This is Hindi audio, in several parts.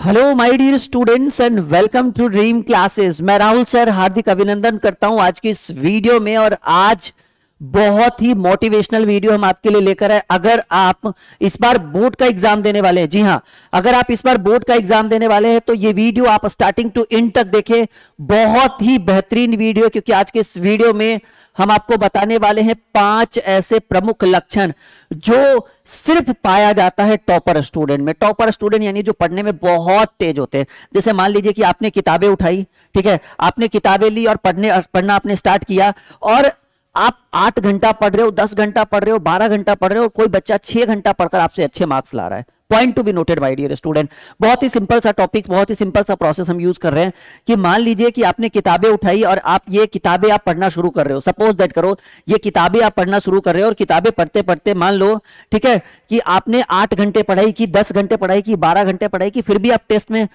Hello my dear students and welcome to dream classes मैं राहुल सर हार्दिक अभिनंदन करता हूँ आज की इस वीडियो में और आज बहुत ही मोटिवेशनल वीडियो हम आपके लिए लेकर आए। अगर आप इस बार बोर्ड का एग्ज़ाम देने वाले हैं, जी हाँ, अगर आप इस बार बोर्ड का एग्ज़ाम देने वाले हैं तो ये वीडियो आप स्टार्टिंग टू एंड तक देखें। बहुत ही बेहतरीन वीडियो, क्योंकि आज के इस वीडियो में हम आपको बताने वाले हैं पाँच ऐसे प्रमुख लक्षण जो सिर्फ़ पाया जाता है टॉपर स्टूडेंट में। टॉपर स्टूडेंट यानी जो पढ़ने में बहुत तेज होते हैं। जैसे मान लीजिए कि आपने किताबें उठाई, ठीक है? आपने किताबें ली और पढ़ने, पढ़ना आपने स्टार्ट किया और आप आठ घंटा पढ़ रहे हो, दस घंटा पढ़ रहे हो, बारह घंटा पढ़ रहे हो, कोई बच्चा छह घंटा पढ़कर आपसे अच्छे मार्क्स ला रहा है। Point to be noted by dear student बहुत ही सिंपल सा टॉपिक बहुत ही सिंपल सा प्रोसेस हम यूज़ कर रहे हैं कि मान लीजिए कि आपने किताबें उठाई और आप ये किताबें आप पढ़ना शुरू कर रहे हो। सपोज़ दैट करो, ये किताबें आप पढ़ना शुरू कर रहे हो और किताबें पढ़ते पढ़ते मान लो, ठीक है, कि आपने आठ घंटे पढ़ाई की, दस घंटे पढ़ाई की, बारह घंटे पढ़ाई की, फिर भी आप टेस्ट में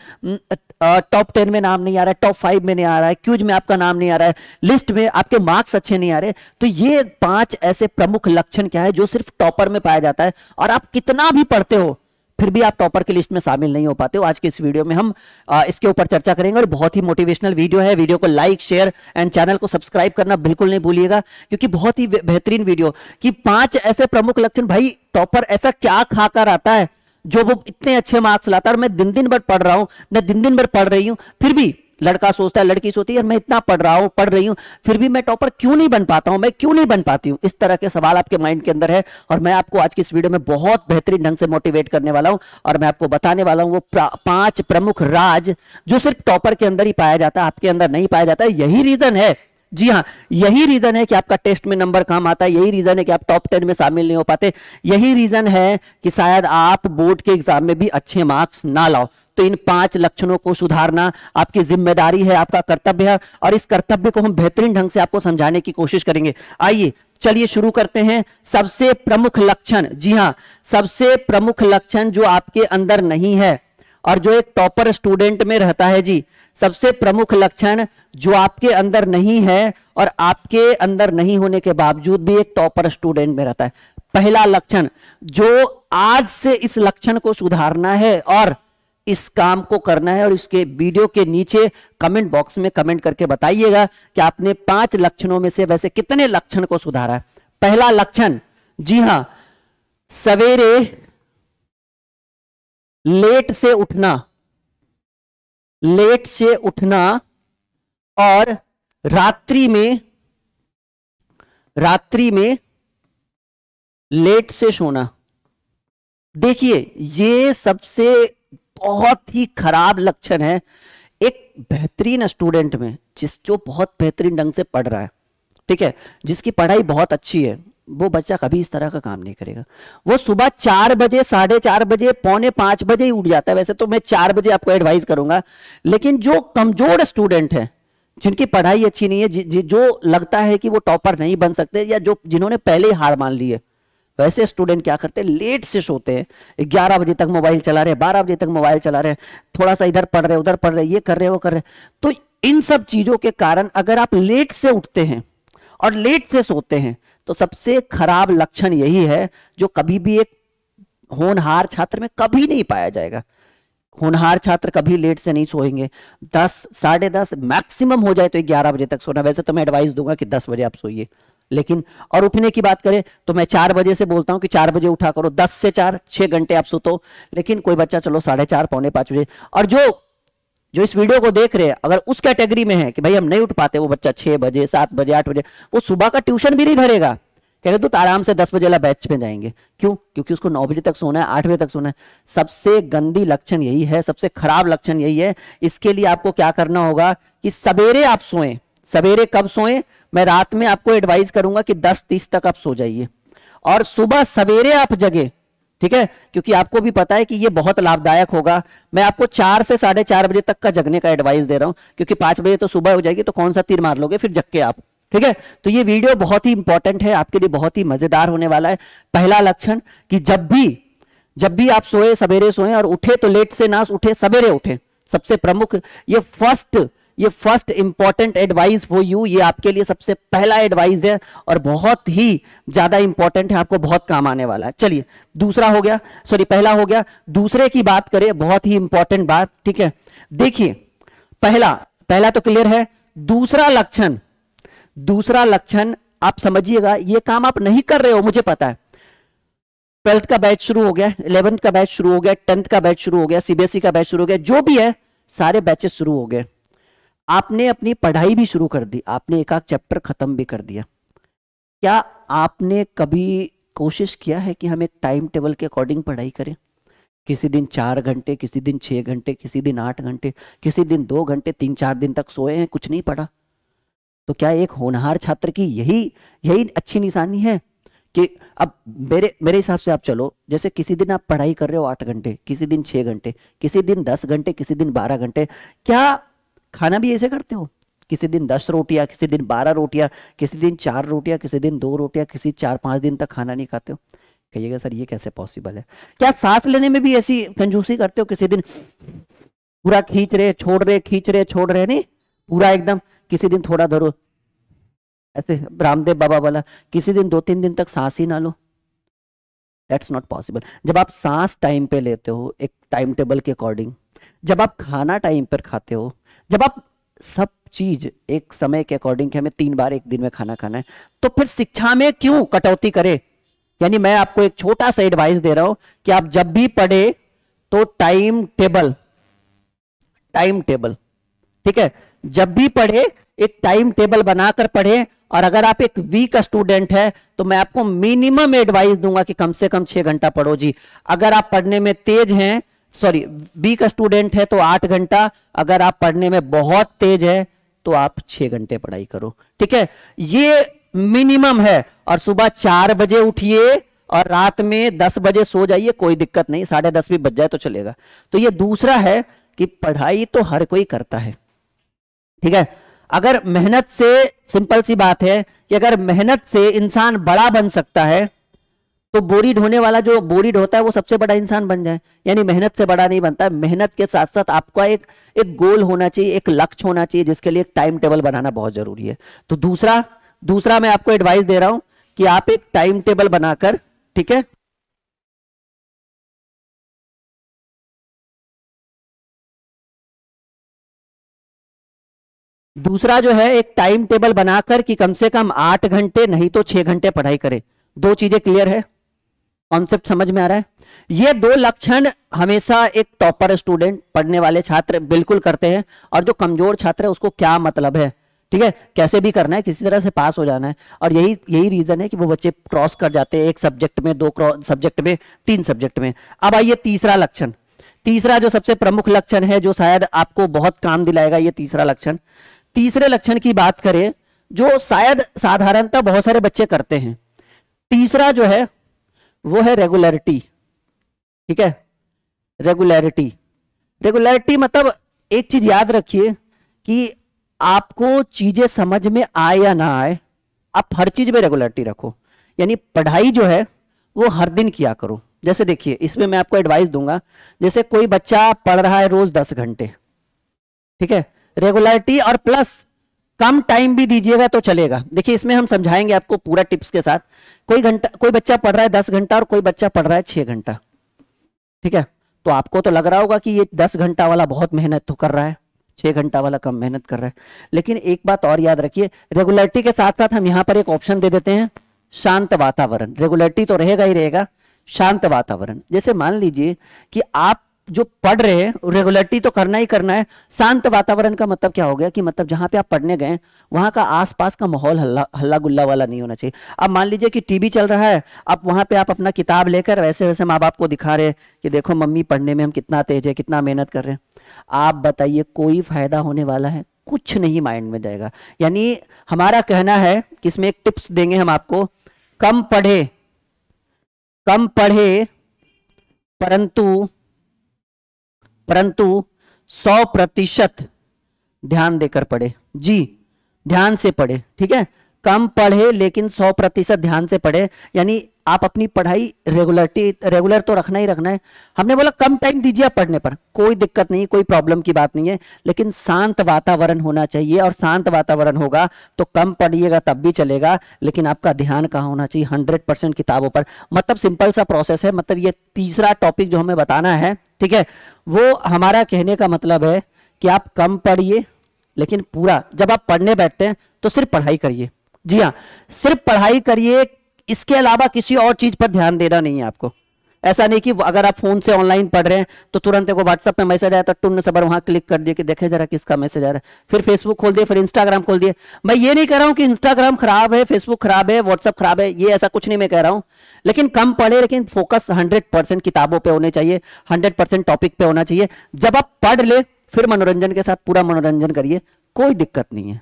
टॉप टेन में नाम नहीं आ रहा है टॉप फाइव में नहीं आ रहा है, क्यूज में आपका नाम नहीं आ रहा है लिस्ट में आपके मार्क्स अच्छे नहीं आ रहे तो ये पाँच ऐसे प्रमुख लक्षण क्या है जो सिर्फ़ टॉपर में पाया जाता है और आप कितना भी पढ़ते हो फिर भी आप टॉपर की लिस्ट में शामिल नहीं हो पाते हो। आज के इस वीडियो में हम आ, इसके ऊपर चर्चा करेंगे और बहुत ही मोटिवेशनल वीडियो है। वीडियो को लाइक शेयर एंड चैनल को सब्सक्राइब करना बिल्कुल नहीं भूलिएगा क्योंकि बहुत ही बेहतरीन वीडियो कि पाँच ऐसे प्रमुख लक्षण भाई टॉपर ऐसा क्या खाकर आता है जो वो इतने अच्छे मार्क्स लाता है और मैं दिन दिन भर पढ़ रहा हूँ मैं दिन दिन भर पढ़ रही हूँ फिर भी लड़का सोचता है, लड़की सोचती है मैं इतना पढ़ रहा हूँ, पढ़ रही हूँ, फिर भी मैं टॉपर क्यों नहीं बन पाता हूँ, मैं क्यों नहीं बन पाती हूँ? इस तरह के सवाल आपके माइंड के अंदर है और मैं आपको आज की इस वीडियो में बहुत बेहतरीन ढंग से मोटिवेट करने वाला हूँ और मैं आपको बताने वाला हूँ वो पाँच प्रमुख राज जो सिर्फ़ टॉपर के अंदर ही पाया जाता है, आपके अंदर नहीं पाया जाता है, यही रीजन है। जी हाँ यही रीजन है कि आपका टेस्ट में नंबर कम आता है, यही रीजन है कि आप टॉप टेन में शामिल नहीं हो पाते, यही रीजन है कि शायद आप बोर्ड के एग्ज़ाम में भी अच्छे मार्क्स ना लाओ। तो इन पाँच लक्षणों को सुधारना आपकी ज़िम्मेदारी है, आपका कर्तव्य है और इस कर्तव्य को हम बेहतरीन ढंग से आपको समझाने की कोशिश करेंगे। आइए, चलिए शुरू करते हैं। सबसे प्रमुख लक्षण, जी हाँ सबसे प्रमुख लक्षण जो आपके अंदर नहीं है और जो एक टॉपर स्टूडेंट में रहता है, जी, सबसे प्रमुख लक्षण जो आपके अंदर नहीं है और आपके अंदर नहीं होने के बावजूद भी एक टॉपर स्टूडेंट में रहता है। पहला लक्षण, जो आज से इस लक्षण को सुधारना है और इस काम को करना है और इसके वीडियो के नीचे कमेंट बॉक्स में कमेंट करके बताइएगा कि आपने पाँच लक्षणों में से वैसे कितने लक्षण को सुधारा। है पहला लक्षण, जी हाँ, सवेरे लेट से उठना, लेट से उठना और रात्रि में रात्रि में लेट से सोना। देखिए, ये सबसे बहुत ही खराब लक्षण है। एक बेहतरीन स्टूडेंट में जिस जो बहुत बेहतरीन ढंग से पढ़ रहा है ठीक है जिसकी पढ़ाई बहुत अच्छी है वो बच्चा कभी इस तरह का काम नहीं करेगा। वो सुबह चार बजे साढ़े चार बजे पौने पाँच बजे ही उठ जाता है। वैसे तो मैं चार बजे आपको एडवाइस करूँगा लेकिन जो कमज़ोर स्टूडेंट है जिनकी पढ़ाई अच्छी नहीं है ज, लगता है कि वो टॉपर नहीं बन सकते या जो जिन्होंने पहले ही हार मान ली है वैसे स्टूडेंट क्या करते हैं? लेट से सोते हैं। ग्यारह बजे तक मोबाइल चला रहे हैं, बारह बजे तक मोबाइल चला रहे हैं, थोड़ा सा इधर पढ़ रहे उधर पढ़ रहे ये कर रहे वो कर रहे तो इन सब चीज़ों के कारण अगर आप लेट से उठते हैं और लेट से सोते हैं तो सबसे खराब लक्षण यही है जो कभी भी एक होनहार छात्र में कभी नहीं पाया जाएगा। होनहार छात्र कभी लेट से नहीं सोएँगे। दस, साढ़े दस मैक्सिमम हो जाए तो ग्यारह बजे तक सोना। वैसे तो मैं एडवाइस दूँगा कि दस बजे आप सोइए। लेकिन, और उठने की बात करें तो मैं चार बजे से बोलता हूँ कि चार बजे उठा करो, दस से चार, छह घंटे आप सुतो, लेकिन कोई बच्चा चलो साढ़े चार, पौने पाँच बजे। और जो जो इस वीडियो को देख रहे हैं, अगर उस कैटेगरी में है कि भाई हम नहीं उठ पाते, वो बच्चा छह बजे, सात बजे, आठ बजे, वो सुबह का ट्यूशन भी नहीं धरेगा। कह रहे तो आराम से दस बजे बैच में जाएँगे। क्यों? क्योंकि उसको नौ बजे तक सोना है, आठ बजे तक सोना है। सबसे गंदी लक्षण यही है, सबसे खराब लक्षण यही है, इसके लिए आपको क्या करना होगा कि सवेरे आप सोए। सवेरे कब सोए? मैं रात में आपको एडवाइस करूँगा कि दस तीस तक आप सो जाइए। और सुबह सवेरे आप जगे, ठीक है? क्योंकि आपको भी पता है कि ये बहुत लाभदायक होगा। मैं आपको चार से साढ़े चार बजे तक का जगने का एडवाइस दे रहा हूँ, क्योंकि पाँच बजे तो सुबह हो जाएगी तो कौन सा तीर मार लोगे? फिर जग के आप, ठीक है? तो ये वीडियो बहुत ही इंपॉर्टेंट है, आपके लिए बहुत ही मज़ेदार होने वाला है। पहला लक्षण कि जब भी जब भी आप सोए, सवेरे सोए और उठे तो लेट से ना उठे, सवेरे उठे। सबसे प्रमुख, ये फ़र्स्ट ये first important advice for you ये आपके लिए सबसे पहला एडवाइस है और बहुत ही ज़्यादा इंपॉर्टेंट है, आपको बहुत काम आने वाला है। चलिए, दूसरा हो गया सॉरी पहला हो गया। दूसरे की बात करें, बहुत ही इंपॉर्टेंट बात, ठीक है? देखिए, पहला पहला तो क्लियर है, दूसरा लक्षण दूसरा लक्षण आप समझिएगा, ये काम आप नहीं कर रहे हो, मुझे पता है। ट्वेल्थ का बैच शुरू हो गया इलेवंथ का बैच शुरू हो गया टेंथ का बैच शुरू हो गया सीबीएसई का बैच शुरू हो गया, जो भी है, सारे बैचेस शुरू हो गए। आपने अपनी पढ़ाई भी शुरू कर दी, आपने एक आध चैप्टर खत्म भी कर दिया। क्या आपने कभी कोशिश किया है कि हम एक टाइम टेबल के अकॉर्डिंग पढ़ाई करें? किसी दिन चार घंटे, किसी दिन छह घंटे, किसी दिन आठ घंटे, किसी दिन दो घंटे, तीन चार दिन तक सोए हैं, कुछ नहीं पढ़ा। तो क्या एक होनहार छात्र की यही यही अच्छी निशानी है कि अब मेरे मेरे हिसाब से आप चलो, जैसे किसी दिन आप पढ़ाई कर रहे हो आठ घंटे, किसी दिन छह घंटे, किसी दिन दस घंटे, किसी दिन बारह घंटे, क्या खाना भी ऐसे करते हो? किसी दिन दस रोटियाँ, किसी दिन बारह रोटियाँ, किसी दिन चार रोटियाँ, किसी दिन दो रोटियाँ, किसी चार पाँच दिन तक खाना नहीं खाते हो? कहिएगा, सर, ये कैसे पॉसिबल है? क्या सांस लेने में भी ऐसी कंजूसी करते हो? किसी दिन पूरा खींच रहे, छोड़ रहे, खींच रहे, छोड़ रहे, नहीं? पूरा एकदम, किसी दिन थोड़ा धरो। ऐसे रामदेव बाबा वाला, किसी दिन दो तीन दिन तक सांस ही ना लो। दैट्स नॉट पॉसिबल जब आप सांस टाइम पे लेते हो, एक टाइम टेबल के अकॉर्डिंग जब आप खाना टाइम पर खाते हो जब आप सब चीज़ एक समय के अकॉर्डिंग हमें तीन बार एक दिन में खाना खाना है तो फिर शिक्षा में क्यों कटौती करे? यानी मैं आपको एक छोटा सा एडवाइस दे रहा हूँ कि आप जब भी पढ़े तो टाइम टेबल टाइम टेबल ठीक है? जब भी पढ़े, एक टाइम टेबल बनाकर पढ़े, और अगर आप एक वीक स्टूडेंट है तो मैं आपको मिनिमम एडवाइस दूँगा कि कम से कम छह घंटा पढ़ो जी। अगर आप पढ़ने में तेज हैं सॉरी बी का स्टूडेंट है तो आठ घंटा। अगर आप पढ़ने में बहुत तेज है तो आप छह घंटे पढ़ाई करो। ठीक है? ये मिनिमम है। और सुबह चार बजे उठिए और रात में दस बजे सो जाइए, कोई दिक्कत नहीं। साढ़े दस भी बज जाए तो चलेगा। तो ये दूसरा है कि पढ़ाई तो हर कोई करता है। ठीक है? अगर मेहनत से, सिंपल सी बात है कि अगर मेहनत से इंसान बड़ा बन सकता है तो बोरी ढोने वाला जो बोरी ढोता है, वो सबसे बड़ा इंसान बन जाए। यानी मेहनत से बड़ा नहीं बनता। मेहनत के साथ साथ आपका एक एक गोल होना चाहिए, एक लक्ष्य होना चाहिए, जिसके लिए एक टाइम टेबल बनाना बहुत ज़रूरी है। तो दूसरा दूसरा मैं आपको एडवाइस दे रहा हूँ कि आप एक टाइम टेबल बनाकर, ठीक है? दूसरा जो है, एक टाइम टेबल बनाकर कि कम से कम आठ घंटे, नहीं तो छह घंटे पढ़ाई करें। दो चीज़ें क्लियर है? कॉन्सेप्ट समझ में आ रहा है? ये दो लक्षण हमेशा एक टॉपर स्टूडेंट पढ़ने वाले छात्र बिल्कुल करते हैं और जो कमज़ोर छात्र है, उसको क्या मतलब है? ठीक है? कैसे भी करना है, किसी तरह से पास हो जाना है। और यही यही रीजन है कि वो बच्चे क्रॉस कर जाते हैं, एक सब्जेक्ट में, दो सब्जेक्ट में, तीन सब्जेक्ट में। अब आइए तीसरा लक्षण। तीसरा जो सबसे प्रमुख लक्षण है, जो शायद आपको बहुत काम दिलाएगा, ये तीसरा लक्षण। तीसरे लक्षण की बात करें, जो शायद साधारणतः बहुत सारे बच्चे करते हैं। तीसरा जो है वो है रेगुलरिटी ठीक है? रेगुलरिटी रेगुलरिटी मतलब एक चीज़ याद रखिए कि आपको चीज़ें समझ में आए या ना आए, आप हर चीज़ में रेगुलरिटी रखो। यानी पढ़ाई जो है, वो हर दिन किया करो। जैसे देखिए, इसमें मैं आपको एडवाइस दूँगा, जैसे कोई बच्चा पढ़ रहा है रोज दस घंटे, ठीक है? रेगुलरिटी और प्लस कम टाइम भी दीजिएगा तो चलेगा। देखिए, इसमें हम समझाएँगे आपको पूरा टिप्स के साथ। कोई घंटा, कोई बच्चा पढ़ रहा है दस घंटा और कोई बच्चा पढ़ रहा है छह घंटा। ठीक है? तो आपको तो लग रहा होगा कि ये दस घंटा वाला बहुत मेहनत तो कर रहा है, छह घंटा वाला कम मेहनत कर रहा है। लेकिन एक बात और याद रखिए रेगुलरिटी के साथ साथ हम यहाँ पर एक ऑप्शन दे देते हैं, शांत वातावरण। रेगुलरिटी तो रहेगा ही रहेगा, शांत वातावरण। जैसे मान लीजिए कि आप जो पढ़ रहे हैं रेगुलरिटी तो करना ही करना है। शांत वातावरण का मतलब क्या हो गया कि मतलब जहाँ पे आप पढ़ने गए, वहाँ का आसपास का माहौल हल्ला हल्ला गुल्ला वाला नहीं होना चाहिए। अब मान लीजिए कि टीवी चल रहा है, अब वहाँ पे आप अपना किताब लेकर वैसे वैसे माँ बाप को दिखा रहे हैं कि देखो मम्मी पढ़ने में हम कितना तेज है, कितना मेहनत कर रहे हैं। आप बताइए, कोई फ़ायदा होने वाला है? कुछ नहीं माइंड में जाएगा। यानी हमारा कहना है कि इसमें एक टिप्स देंगे हम आपको, कम पढ़े कम पढ़े, परंतु परंतु सौ प्रतिशत ध्यान देकर पढ़े। जी, ध्यान से पढ़े, ठीक है? कम पढ़े, लेकिन सौ प्रतिशत ध्यान से पढ़े। यानी आप अपनी पढ़ाई रेगुलरिटी रेगुलर तो रखना ही रखना है। हमने बोला, कम टाइम दीजिए पढ़ने पर। कोई दिक्कत नहीं, कोई प्रॉब्लम की बात नहीं है, लेकिन शांत वातावरण होना चाहिए, और शांत वातावरण होगा तो कम पढ़िएगा, तब भी चलेगा, लेकिन आपका ध्यान कहाँ होना चाहिए? हंड्रेड परसेंट किताबों पर। मतलब सिंपल सा प्रोसेस है मतलब ये तीसरा टॉपिक जो हमें बताना है ठीक है? वो हमारा कहने का मतलब है कि आप कम पढ़िए, लेकिन पूरा, जब आप पढ़ने बैठते हैं तो सिर्फ़ पढ़ाई करिए। जी हाँ सिर्फ़ पढ़ाई करिए, इसके अलावा किसी और चीज़ पर ध्यान देना नहीं है आपको। ऐसा नहीं कि अगर आप फ़ोन से ऑनलाइन पढ़ रहे हैं तो तुरंत को व्हाट्सएप में मैसेज आया तो टुन्न सबर वहाँ क्लिक कर दिए कि देखे जरा किसका मैसेज आ रहा है। फिर फेसबुक खोल दिए, फिर इंस्टाग्राम खोल दिए। मैं ये नहीं कह रहा हूँ कि इंस्टाग्राम खराब है फेसबुक खराब है व्हाट्सएप खराब है, ये ऐसा कुछ नहीं मैं कह रहा हूँ। लेकिन कम पढ़े, लेकिन फोकस हंड्रेड किताबों पर होने चाहिए हंड्रेड टॉपिक पे होना चाहिए। जब आप पढ़ ले, फिर मनोरंजन के साथ पूरा मनोरंजन करिए, कोई दिक्कत नहीं है।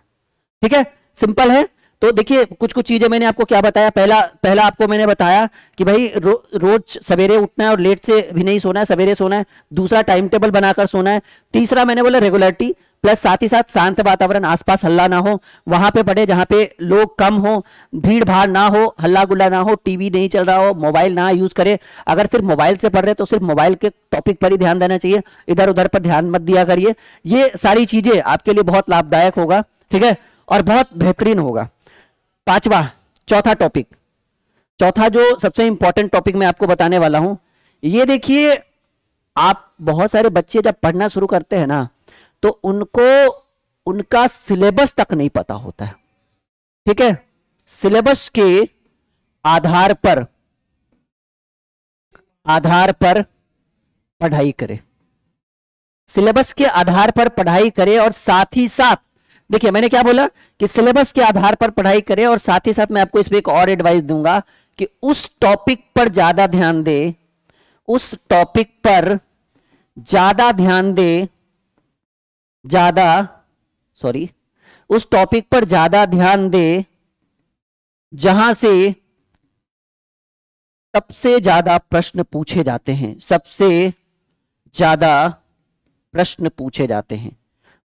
ठीक है? सिंपल है। तो देखिए कुछ कुछ चीज़ें मैंने आपको क्या बताया। पहला पहला आपको मैंने बताया कि भाई रो, रोज सवेरे उठना है और लेट से भी नहीं सोना है सवेरे सोना है। दूसरा टाइम टेबल बनाकर सोना है। तीसरा मैंने बोला रेगुलरिटी प्लस साथ ही साथ शांत वातावरण आसपास हल्ला ना हो वहाँ पे पढ़े जहाँ पे लोग कम हो भीड़ भाड़ ना हो हल्ला गुल्ला ना हो टीवी नहीं चल रहा हो मोबाइल ना यूज़ करे। अगर सिर्फ़ मोबाइल से पढ़ रहे तो सिर्फ़ मोबाइल के टॉपिक पर ही ध्यान देना चाहिए। इधर उधर पर ध्यान मत दिया करिए। ये सारी चीज़ें आपके लिए बहुत लाभदायक होगा ठीक है? और बहुत बेहतरीन होगा। पांचवा, चौथा टॉपिक चौथा जो सबसे इंपॉर्टेंट टॉपिक मैं आपको बताने वाला हूँ, ये देखिए, आप बहुत सारे बच्चे जब पढ़ना शुरू करते हैं ना तो उनको, उनका सिलेबस तक नहीं पता होता है। ठीक है? सिलेबस के आधार पर आधार पर पढ़ाई करें। सिलेबस के आधार पर पढ़ाई करें और साथ ही साथ देखिए, मैंने क्या बोला कि सिलेबस के आधार पर पढ़ाई करें और साथ ही साथ मैं आपको इसमें एक और एडवाइस दूँगा कि उस टॉपिक पर ज़्यादा ध्यान दे, उस टॉपिक पर ज़्यादा ध्यान दे, ज़्यादा सॉरी उस टॉपिक पर ज़्यादा ध्यान दे, जहाँ से सबसे ज़्यादा प्रश्न पूछे जाते हैं, सबसे ज़्यादा प्रश्न पूछे जाते हैं।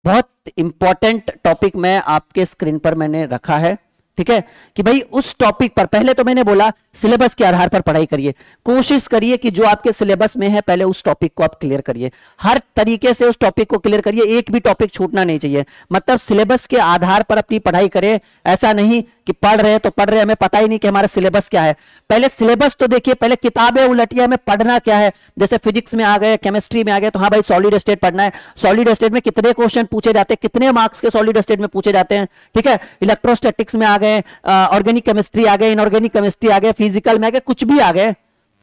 बहुत इंपॉर्टेंट टॉपिक मैं आपके स्क्रीन पर मैंने रखा है। ठीक है? कि भाई, उस टॉपिक पर, पहले तो मैंने बोला सिलेबस के आधार पर पढ़ाई करिए। कोशिश करिए कि जो आपके सिलेबस में है, पहले उस टॉपिक को आप क्लियर करिए। हर तरीके से उस टॉपिक को क्लियर करिए, एक भी टॉपिक छूटना नहीं चाहिए। मतलब सिलेबस के आधार पर अपनी पढ़ाई करें, ऐसा नहीं कि पढ़ रहे तो पढ़ रहे हमें पता ही नहीं कि हमारा सिलेबस क्या है। पहले सिलेबस तो देखिए, पहले किताबें उलटिए हमें पढ़ना क्या है? जैसे फिजिक्स में आ गए केमिस्ट्री में आ गए तो हाँ भाई सॉलिड स्टेट पढ़ना है। सॉलिड स्टेट में कितने क्वेश्चन पूछे जाते हैं, कितने मार्क्स के सॉलिड स्टेट में पूछे जाते हैं, ठीक है? इलेक्ट्रोस्टेटिक्स में आ गए ऑर्गेनिक केमिस्ट्री आ गए इनऑर्गेनिक केमिस्ट्री आ गए फ़िज़िकल में आ गए कुछ भी आ गए।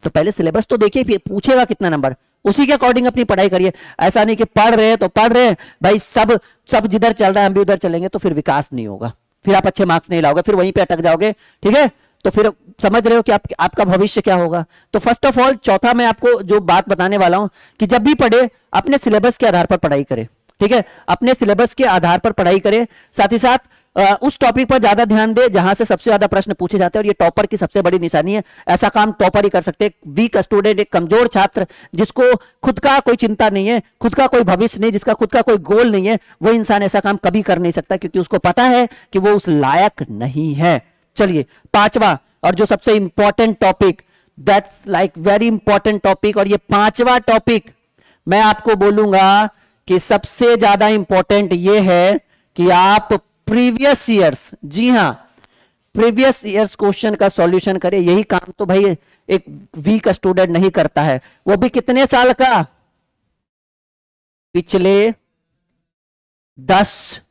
तो पहले सिलेबस तो देखिए पूछेगा कितना नंबर उसी के अकॉर्डिंग अपनी पढ़ाई करिए। ऐसा नहीं कि पढ़ रहे तो पढ़ रहे भाई सब सब जिधर चल रहा है हम भी उधर चलेंगे तो फिर विकास नहीं होगा। फिर आप अच्छे मार्क्स नहीं लाओगे फिर वहीं पे अटक जाओगे ठीक है? तो फिर समझ रहे हो कि आप, आपका भविष्य क्या होगा। तो फ़र्स्ट ऑफ़ ऑल चौथा मैं आपको जो बात बताने वाला हूँ कि जब भी पढ़े अपने सिलेबस के आधार पर पढ़ाई करें ठीक है? अपने सिलेबस के आधार पर पढ़ाई करें। साथ ही साथ उस टॉपिक पर ज़्यादा ध्यान दे, जहाँ से सबसे ज़्यादा प्रश्न पूछे जाते हैं और ये टॉपर की सबसे बड़ी निशानी है। ऐसा काम टॉपर ही कर सकते हैं। वीक स्टूडेंट एक कमज़ोर छात्र, जिसको खुद का कोई चिंता नहीं है, खुद का कोई भविष्य नहीं, जिसका खुद का कोई गोल नहीं है, वो इंसान ऐसा काम कभी कर नहीं सकता, क्योंकि उसको पता है कि वो उस लायक नहीं है। चलिए, पांचवा और जो सबसे important topic that's like very important topic और ये पांचवा टॉपिक मैं आपको बोलूँगा कि सबसे ज़्यादा इंपॉर्टेंट ये है कि आप प्रीवियस ईयर्स जी हाँ प्रीवियस ईयर्स क्वेश्चन का सॉल्यूशन करें। यही काम तो भाई एक वीक स्टूडेंट नहीं करता है। वो भी कितने साल का? पिछले दस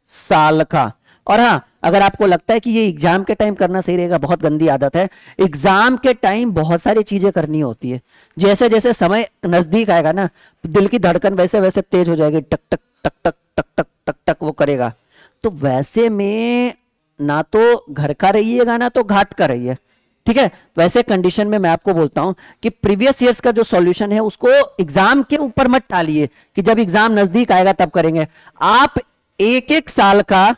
साल का। और हाँ अगर आपको लगता है कि ये एग्ज़ाम के टाइम करना सही रहेगा, बहुत गंदी आदत है। एग्ज़ाम के टाइम बहुत सारी चीज़ें करनी होती है। जैसे जैसे समय नज़दीक आएगा ना, दिल की धड़कन वैसे वैसे तेज हो जाएगी। टक टक टक टक टक टक टक टक वो करेगा। तो वैसे में ना तो घर का रहिएगा, ना तो घाट का रहिए। ठीक है? वैसे कंडीशन में मैं आपको बोलता हूँ कि प्रीवियस ईयर्स का जो सॉल्यूशन है, उसको एग्ज़ाम के ऊपर मत टालिए कि जब एग्ज़ाम नज़दीक आएगा तब करेंगे। आप एक एक साल का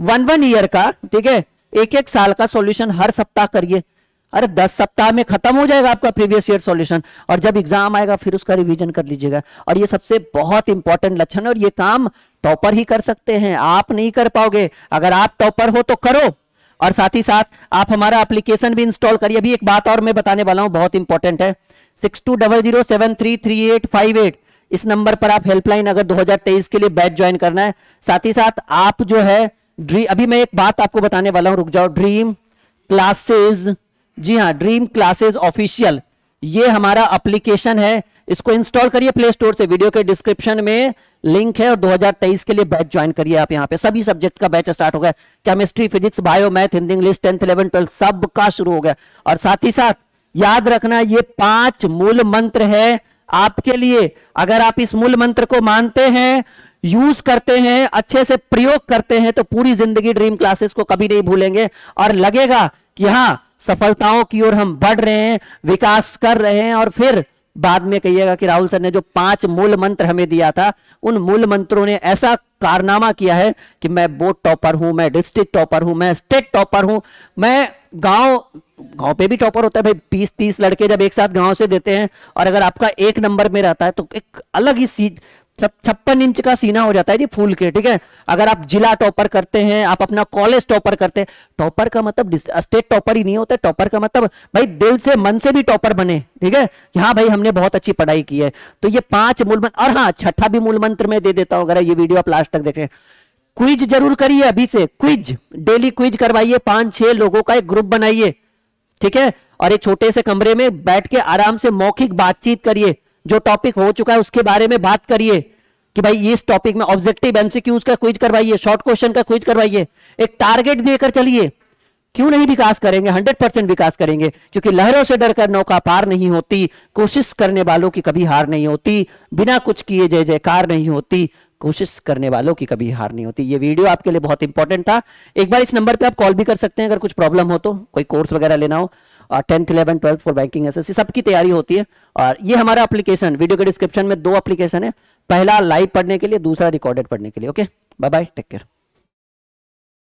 वन वन ईयर का, ठीक है? एक एक साल का सॉल्यूशन हर सप्ताह करिए। अरे दस सप्ताह में खत्म हो जाएगा आपका प्रीवियस ईयर सॉल्यूशन और जब एग्ज़ाम आएगा, फिर उसका रिवीजन कर लीजिएगा। और ये सबसे बहुत इंपॉर्टेंट लक्षण है, और ये काम टॉपर ही कर सकते हैं। आप नहीं कर पाओगे। अगर आप टॉपर हो तो करो। और साथ ही साथ आप हमारा एप्लीकेशन भी इंस्टॉल करिए। अभी एक बात और मैं बताने वाला हूँ, बहुत इंपॉर्टेंट है। Six two double zero seven three three eight five eight इस नंबर पर आप हेल्पलाइन अगर 2023 के लिए बैच ज्वाइन करना है। साथ ही साथ आप जो है ड्रीम अभी मैं एक बात आपको बताने वाला हूँ, रुक जाओ। ड्रीम क्लासेस जी हाँ ड्रीम क्लासेस ऑफिशियल ये हमारा एप्लीकेशन है। इसको इंस्टॉल करिए प्ले स्टोर से। वीडियो के डिस्क्रिप्शन में लिंक है और 2023 के लिए बैच ज्वाइन करिए आप यहाँ पे। सभी सब्जेक्ट का बैच स्टार्ट हो गया। Chemistry physics bio math Hindi English tenth eleven twelfth सब का शुरू हो गया। और साथ ही साथ, याद रखना, ये पाँच मूल मंत्र है आपके लिए। अगर आप इस मूल मंत्र को मानते हैं यूज़ करते हैं, अच्छे से प्रयोग करते हैं तो पूरी ज़िंदगी ड्रीम क्लासेस को कभी नहीं भूलेंगे। और लगेगा कि हाँ सफलताओं की ओर हम बढ़ रहे हैं, विकास कर रहे हैं और फिर बाद में कहिएगा कि राहुल सर ने जो पाँच मूल मंत्र हमें दिया था, उन मूल मंत्रों ने ऐसा कारनामा किया है कि मैं बोर्ड टॉपर हूँ, मैं डिस्ट्रिक्ट टॉपर हूँ, मैं स्टेट टॉपर हूँ, मैं गाँव गाँव पे भी टॉपर होता है भाई, बीस तीस लड़के जब एक साथ गाँव से देते हैं और अगर आपका एक नंबर में रहता है तो एक अलग ही सीट छप्पन इंच का सीना हो जाता है जी फूल के, ठीक है? अगर आप जिला टॉपर करते हैं, आप अपना कॉलेज टॉपर करते हैं, टॉपर का मतलब स्टेट टॉपर ही नहीं होता, टॉपर का मतलब भाई दिल से मन से भी टॉपर बने, ठीक है? हाँ भाई हमने बहुत अच्छी पढ़ाई की है। तो ये पाँच मूल मंत्र, और हाँ छठा भी मूल मंत्र में दे देता हूँ, अगर ये वीडियो आप लास्ट तक देखें क्विज ज़रूर करिए अभी से, क्विज, डेली क्विज करवाइए, पाँच, छह लोगों का एक ग्रुप बनाइए, ठीक है? और एक छोटे से कमरे में बैठ के आराम से मौखिक बातचीत करिए। जो टॉपिक हो चुका है, उसके बारे में बात करिए कि भाई इस टॉपिक में ऑब्जेक्टिव एमसीक्यूज का क्विज करवाइए शॉर्ट क्वेश्चन का क्विज करवाइए, एक टारगेट देकर चलिए। क्यों नहीं विकास करेंगे? हंड्रेड परसेंट विकास करेंगे, क्योंकि लहरों से डरकर नौका पार नहीं होती, कोशिश करने वालों की कभी हार नहीं होती, बिना कुछ किए जय जयकार नहीं होती, कोशिश करने वालों की कभी हार नहीं होती। ये वीडियो आपके लिए बहुत इंपॉर्टेंट था। एक बार इस नंबर पे आप कॉल भी कर सकते हैं, अगर कुछ प्रॉब्लम हो तो कोई कोर्स वगैरह लेना हो। Tenth eleven twelfth for banking SSC सबकी तैयारी होती है। और ये हमारा एप्लीकेशन वीडियो के डिस्क्रिप्शन में दो एप्लीकेशन है। पहला लाइव पढ़ने के लिए, दूसरा रिकॉर्डेड पढ़ने के लिए okay bye bye take care